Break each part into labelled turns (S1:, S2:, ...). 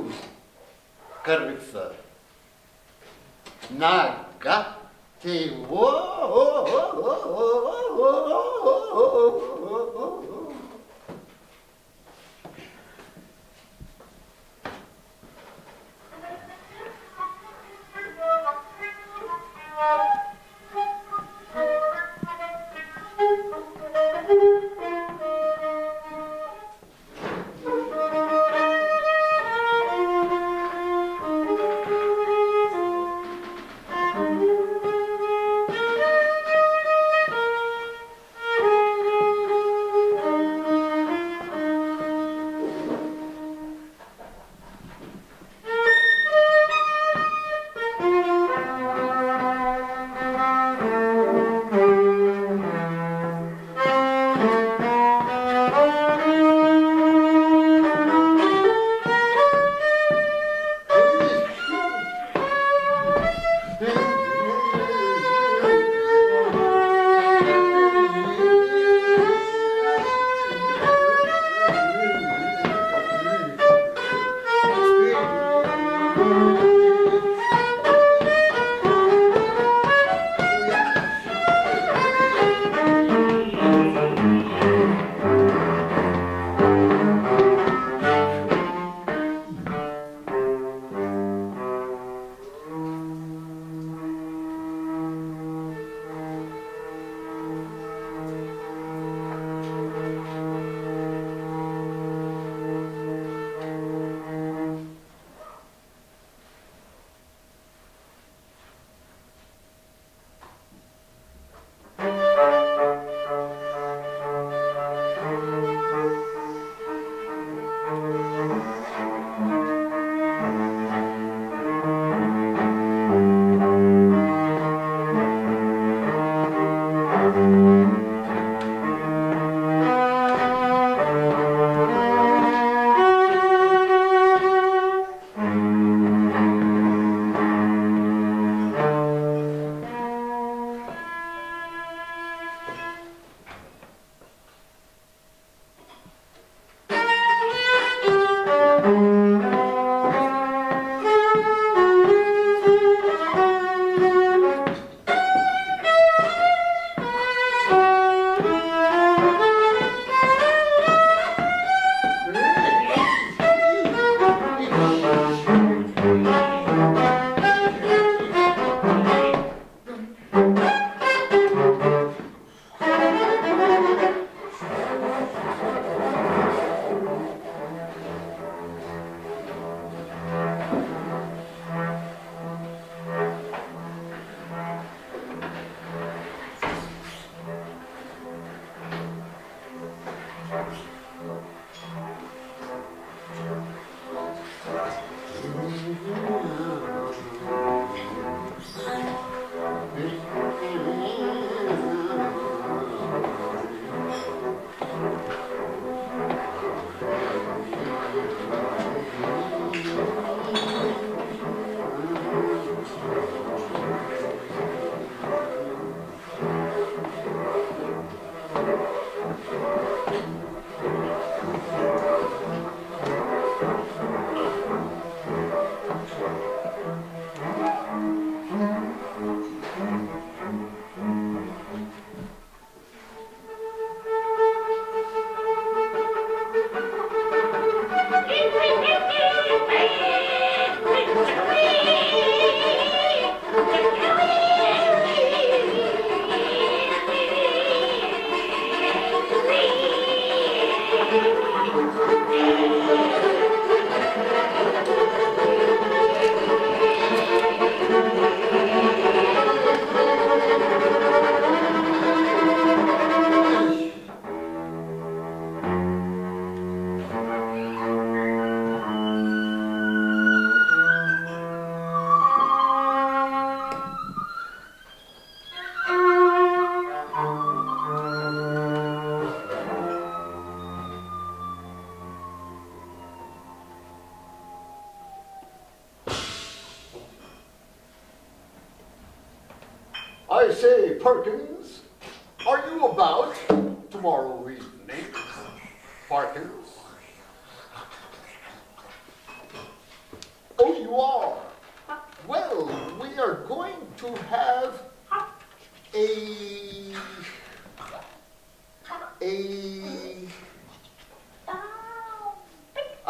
S1: Yavuz Карвикса. Нагатево.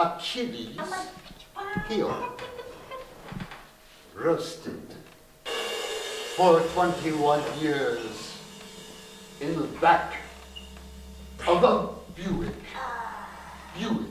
S1: Achilles heel, roasted for 21 years in the back of a Buick. Buick.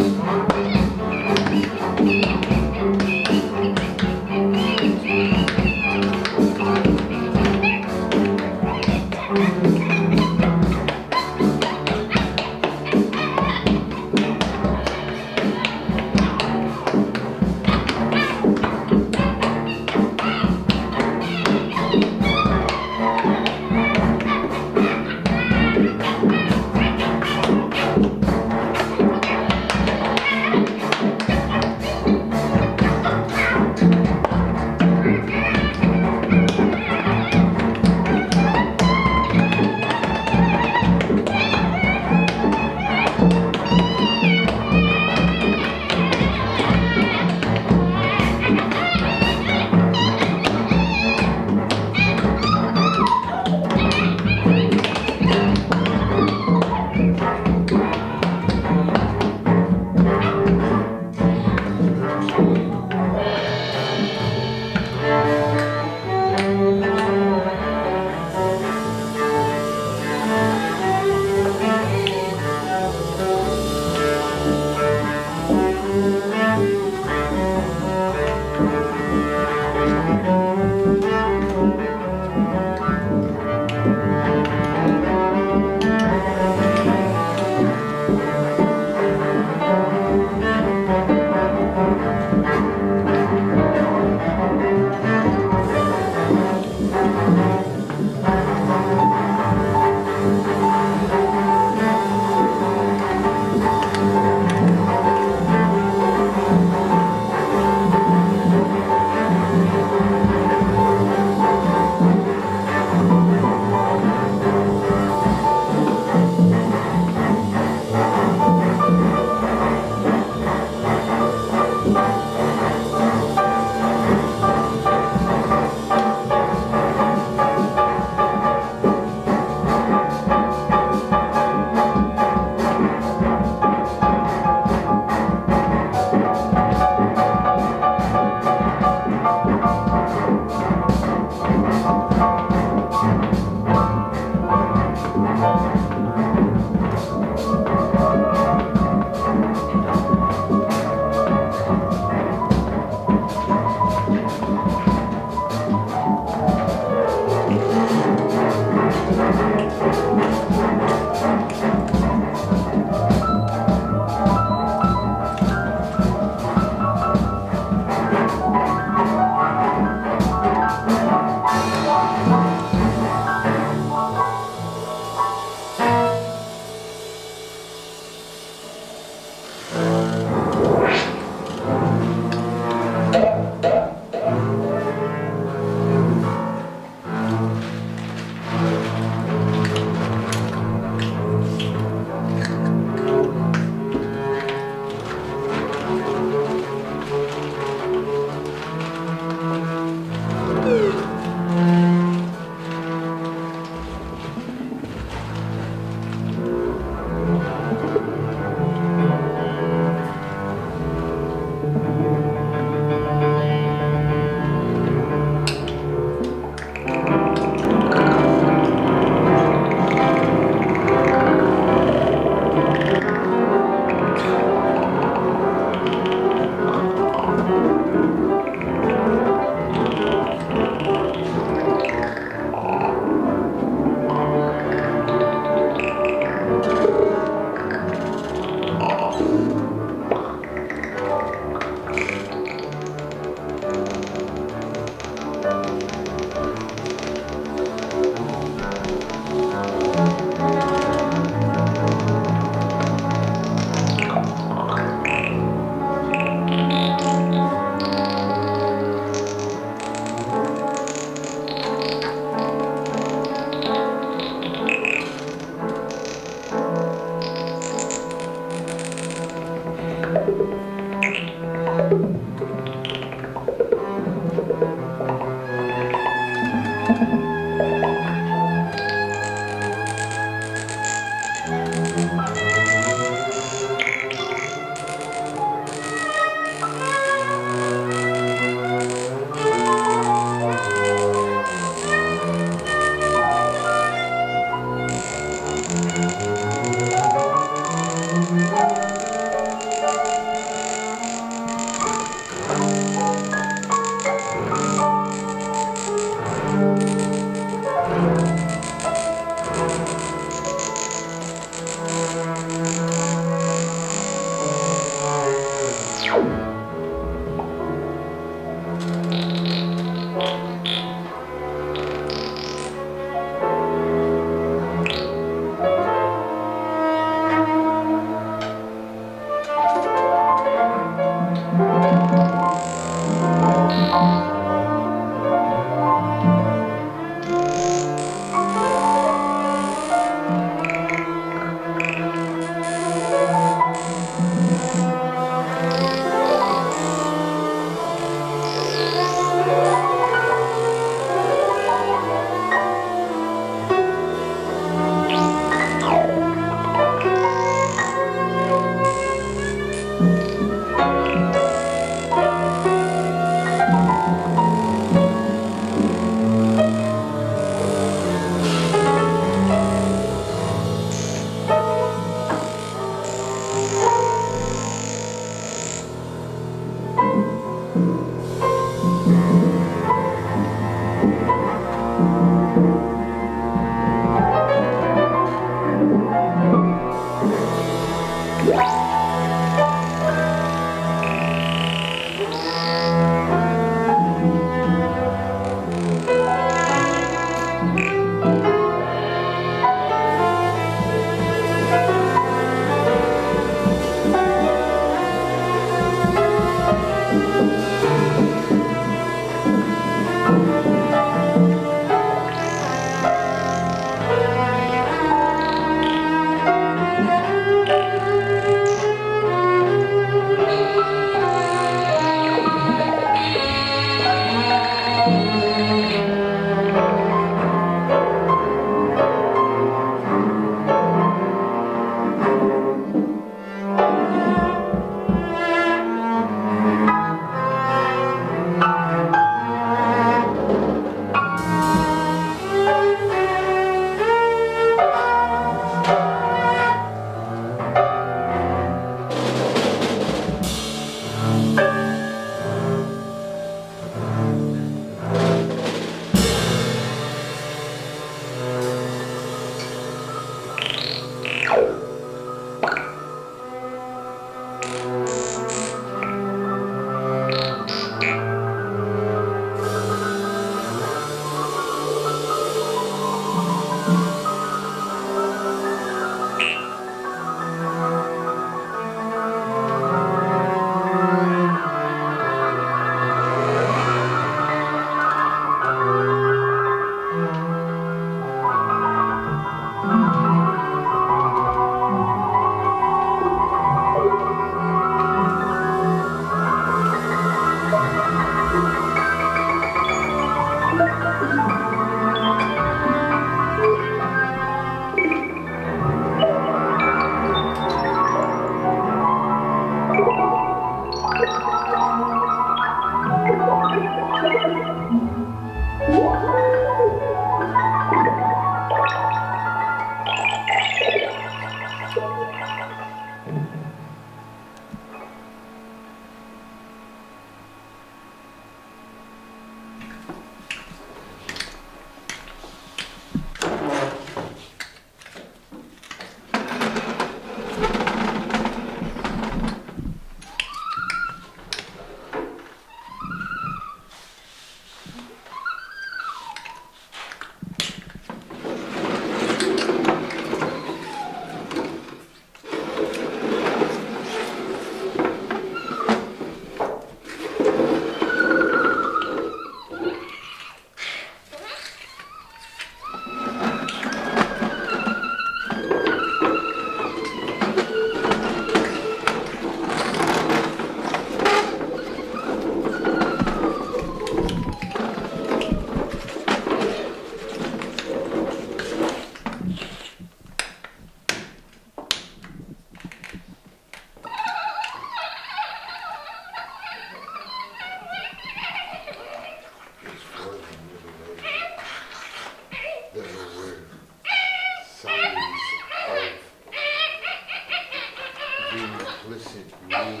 S1: explicit need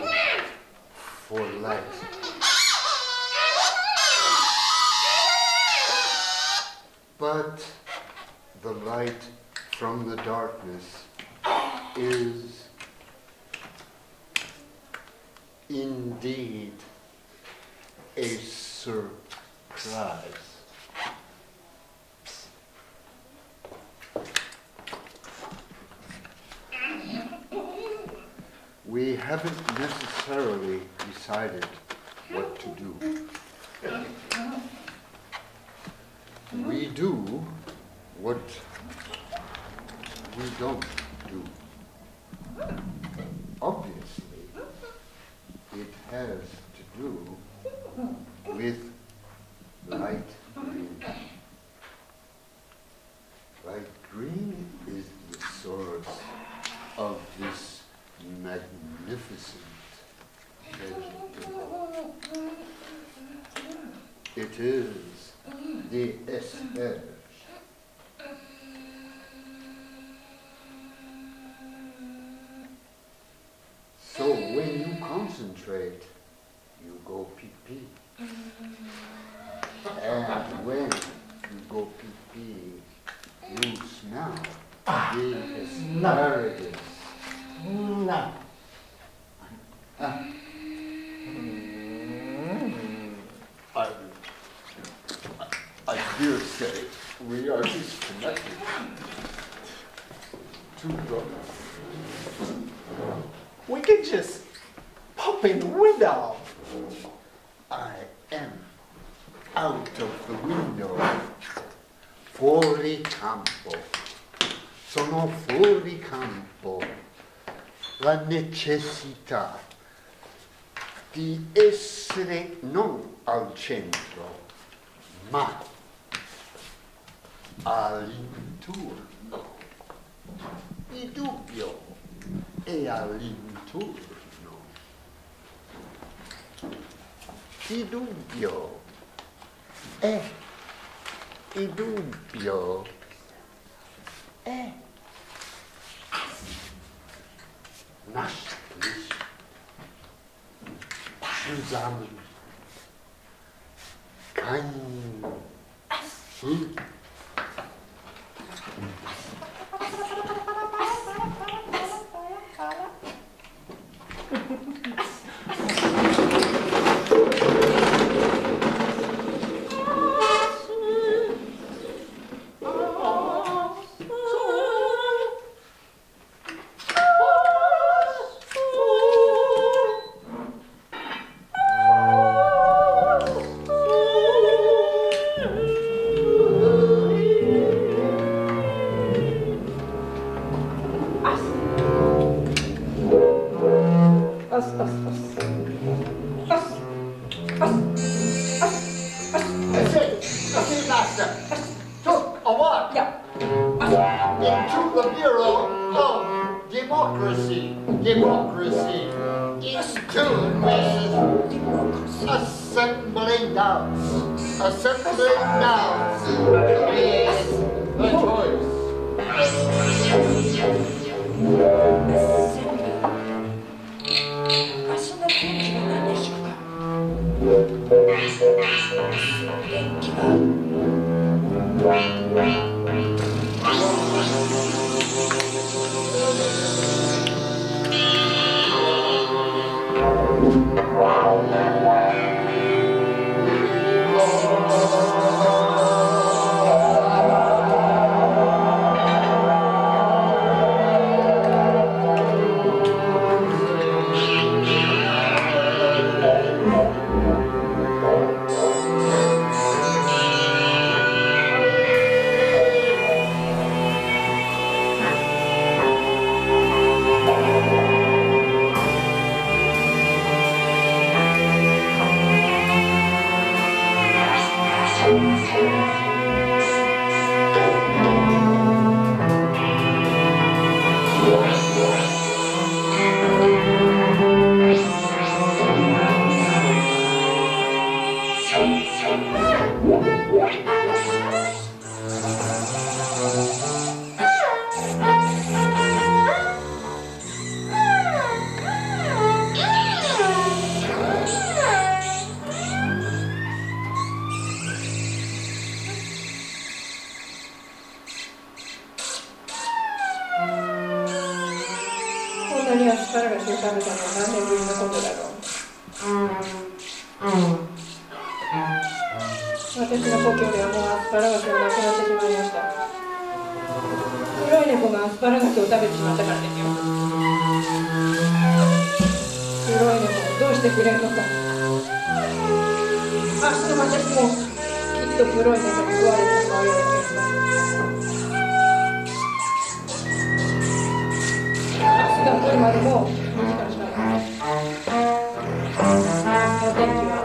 S1: for light. But the light from the darkness is indeed a surprise. We haven't necessarily decided what to do. We do what we don't do. Obviously, it has to do with light green. Light green is the source of this magnificent vegetable. It is the espèce. So when you concentrate, you go pee pee. And when you go pee pee, you smell asparagus.
S2: No.
S1: Ah. I, I dare say we are disconnected. Two brothers.
S2: We could just the window.
S1: I am out of the window. Fuori campo. Sono fuori campo. La necessità di essere non al centro, ma all'intorno. Il dubbio è all'intorno. Il dubbio è il dubbio è. Nachtlich zusammen kein hm? Democracy. Democracy. Into with assembling doubts. Assembling doubts is
S3: スパラガスを食べたのは何年ぶりのことだろう。私の故郷ではもうアスパラガスがなくなってしまいました。黒い猫がアスパラガスを食べてしまったからですよ。黒い猫どうしてくれんのか。あその私もきっと黒い猫に食われてしまうような気がします。が来るまでも。2時間しかない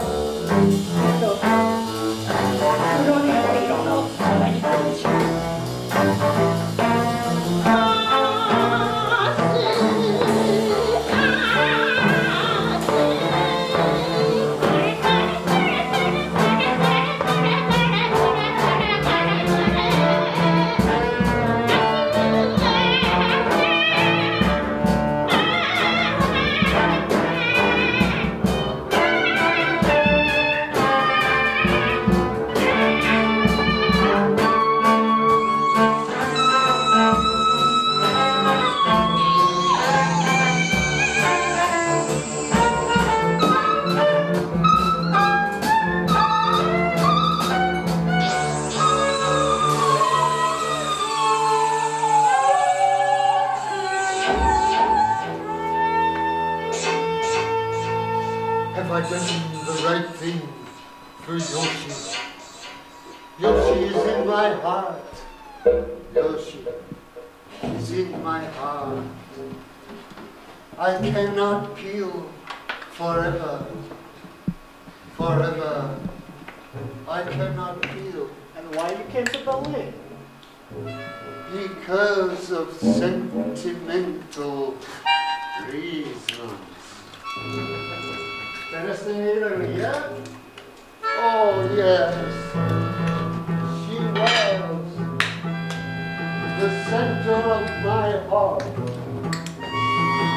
S1: is in my heart. I cannot peel forever. Forever. I cannot peel
S2: And why you came to Berlin?
S1: because of sentimental reasons. It yet? Oh yes, she was the center of my heart.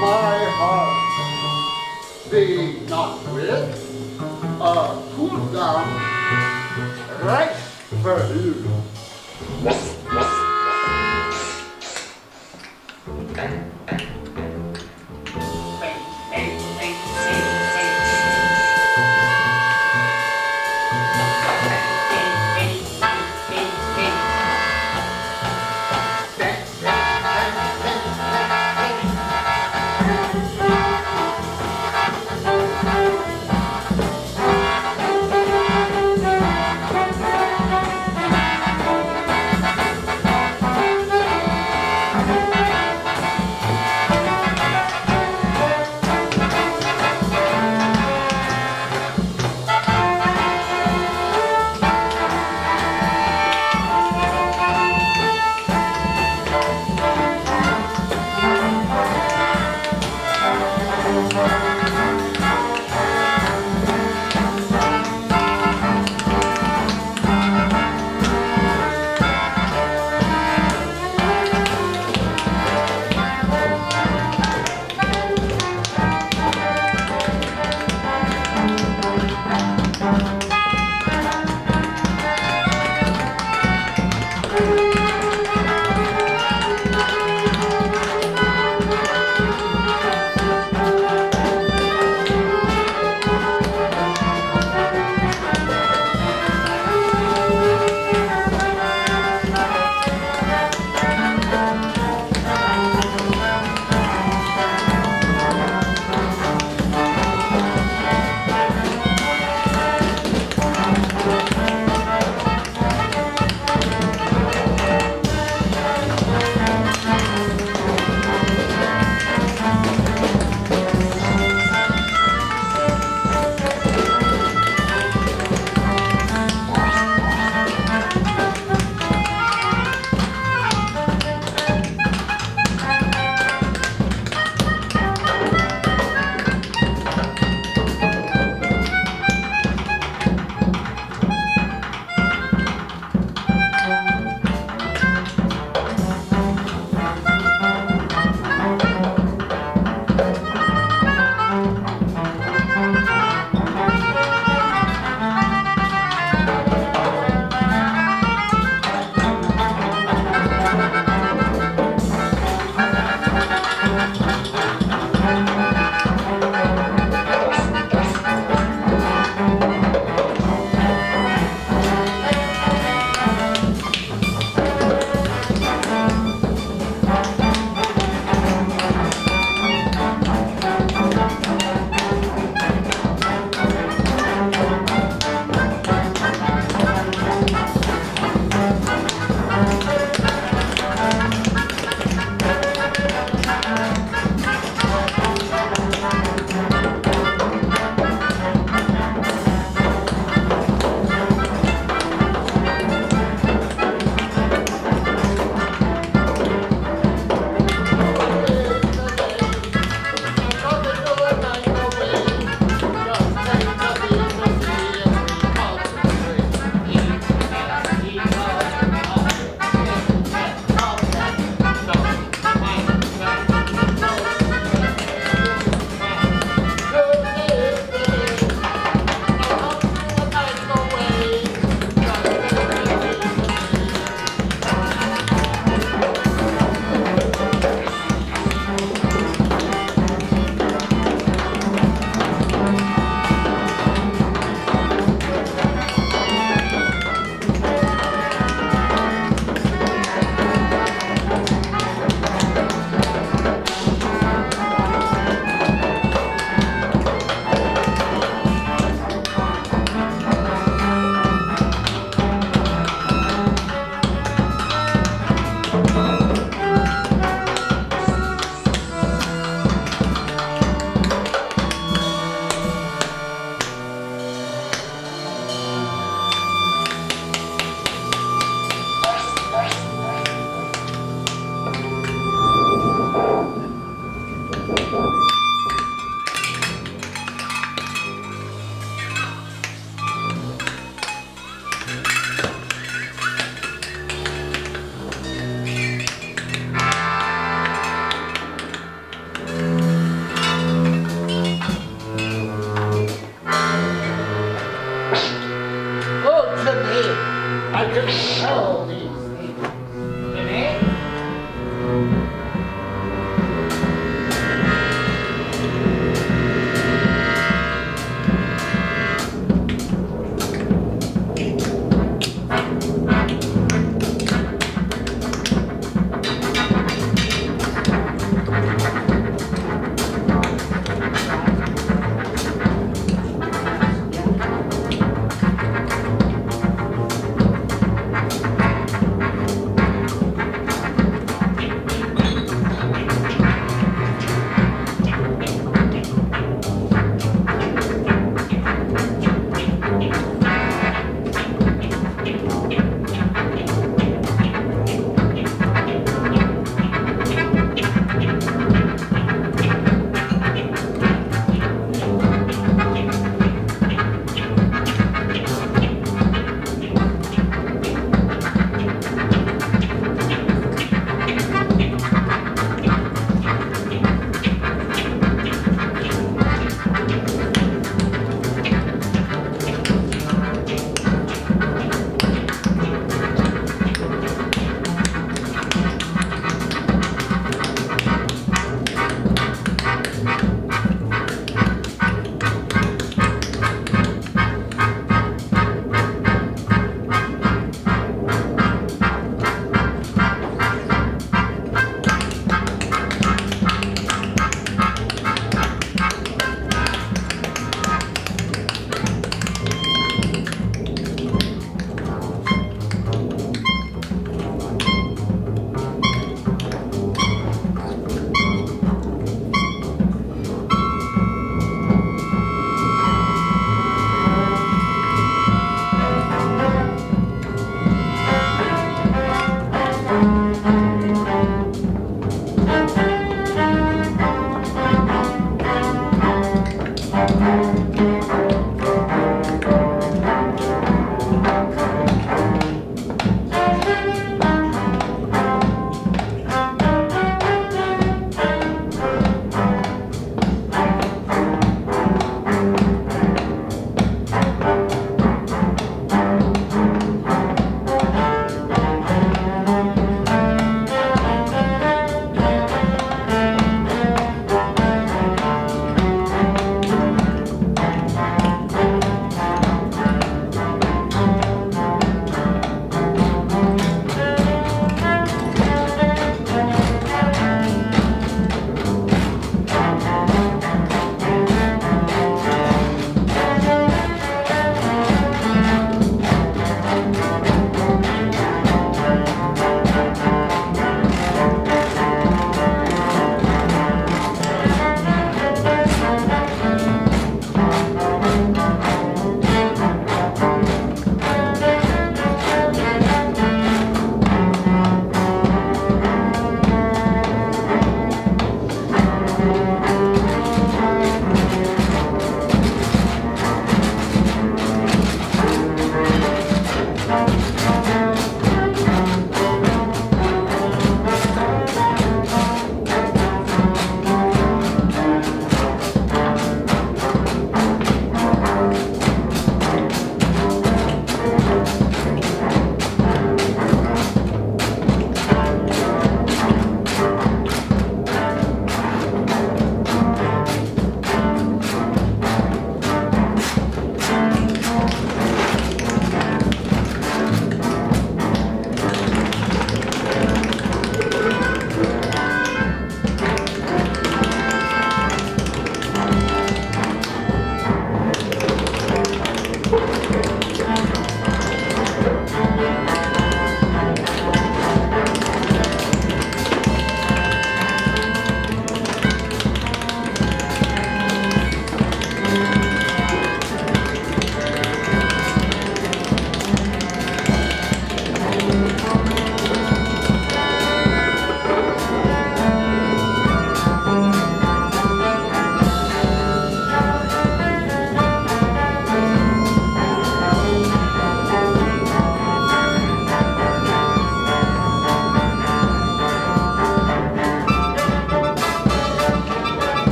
S1: My heart be not with a cool down right for you.「